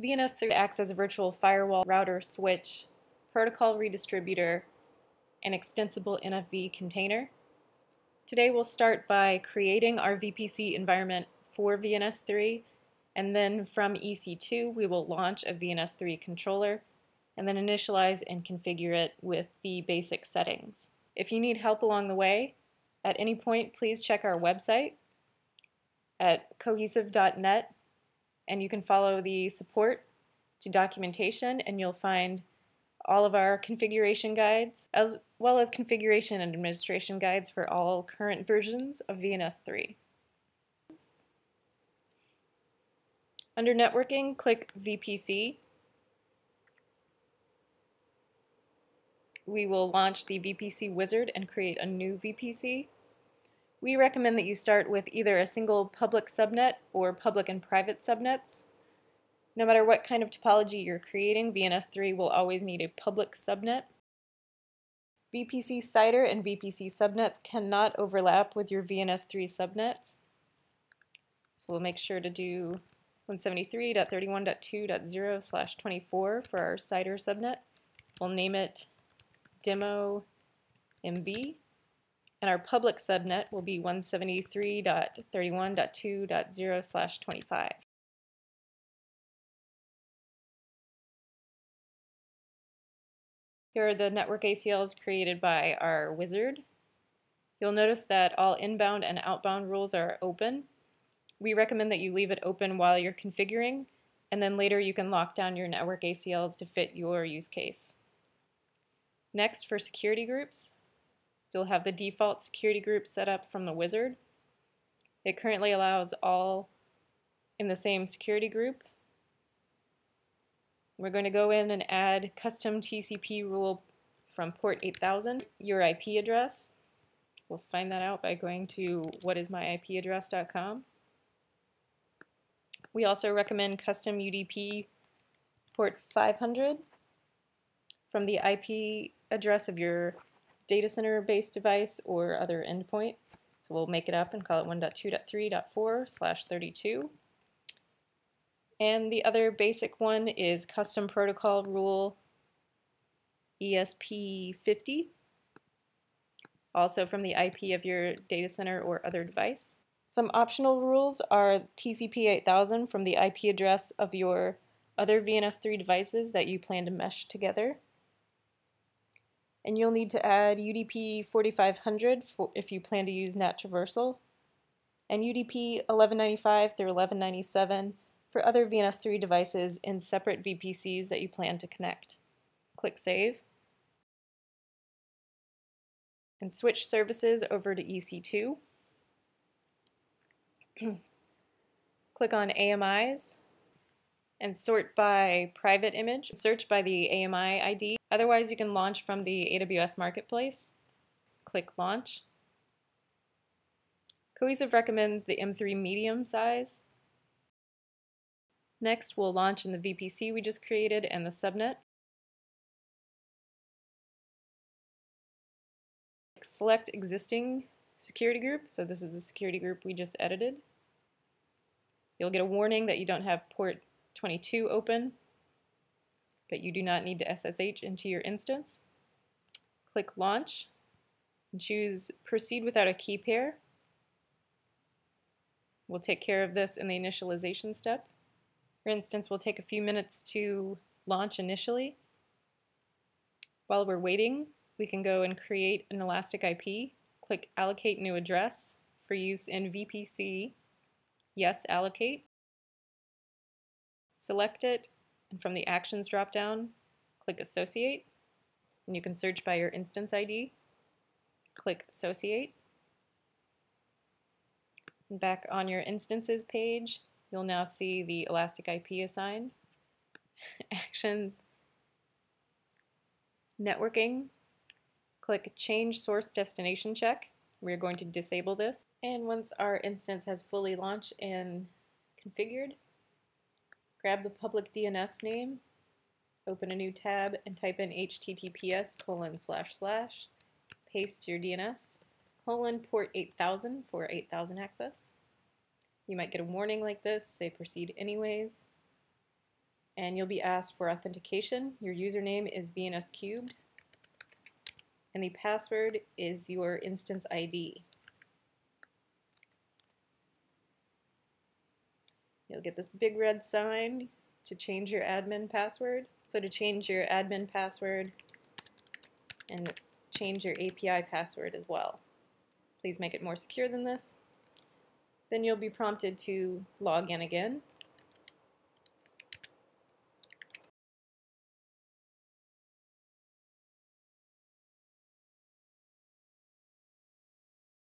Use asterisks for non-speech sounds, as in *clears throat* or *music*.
VNS3 acts as a virtual firewall, router, switch, protocol redistributor, and extensible NFV container. Today we'll start by creating our VPC environment for VNS3 and then from EC2 we will launch a VNS3 controller and then initialize and configure it with the basic settings. If you need help along the way, at any point please check our website at cohesive.net and you can follow the support to documentation and you'll find all of our configuration guides as well as configuration and administration guides for all current versions of VNS3. Under networking, click VPC. We will launch the VPC wizard and create a new VPC. We recommend that you start with either a single public subnet or public and private subnets. No matter what kind of topology you're creating, VNS3 will always need a public subnet. VPC CIDR and VPC subnets cannot overlap with your VNS3 subnets. So we'll make sure to do 173.31.2.0 slash 24 for our CIDR subnet. We'll name it demo MB. And our public subnet will be 173.31.2.0 slash 25. Here are the network ACLs created by our wizard. You'll notice that all inbound and outbound rules are open. We recommend that you leave it open while you're configuring, and then later you can lock down your network ACLs to fit your use case. Next, for security groups, You'll have the default security group set up from the wizard. It currently allows all in the same security group. We're going to go in and add custom TCP rule from port 8000, your IP address. We'll find that out by going to whatismyipaddress.com. We also recommend custom UDP port 500 from the IP address of your data center based device or other endpoint. So we'll make it up and call it 1.2.3.4 slash 32. And the other basic one is custom protocol rule ESP50, also from the IP of your data center or other device. Some optional rules are TCP 8000 from the IP address of your other VNS3 devices that you plan to mesh together and you'll need to add UDP 4500 for if you plan to use NAT traversal, and UDP 1195 through 1197 for other VNS3 devices in separate VPCs that you plan to connect. Click Save. And switch services over to EC2. *clears throat* Click on AMIs and sort by private image. Search by the AMI ID. Otherwise, you can launch from the AWS Marketplace. Click Launch. Cohesive recommends the M3 medium size. Next, we'll launch in the VPC we just created and the subnet. Select existing security group. So this is the security group we just edited. You'll get a warning that you don't have port 22 open, but you do not need to SSH into your instance. Click Launch choose Proceed without a key pair. We'll take care of this in the initialization step. For instance, will take a few minutes to launch initially. While we're waiting, we can go and create an elastic IP. Click Allocate New Address for use in VPC. Yes, allocate. Select it, and from the Actions dropdown, click Associate, and you can search by your instance ID. Click Associate. And back on your instances page, you'll now see the Elastic IP assigned. *laughs* Actions, Networking, click Change Source Destination Check. We're going to disable this. And once our instance has fully launched and configured, grab the public DNS name, open a new tab, and type in https colon slash slash, paste your DNS, colon port 8000 for 8000 access. You might get a warning like this, say proceed anyways. and you'll be asked for authentication. Your username is VNS cubed and the password is your instance ID. You'll get this big red sign to change your admin password. So to change your admin password and change your API password as well. Please make it more secure than this. Then you'll be prompted to log in again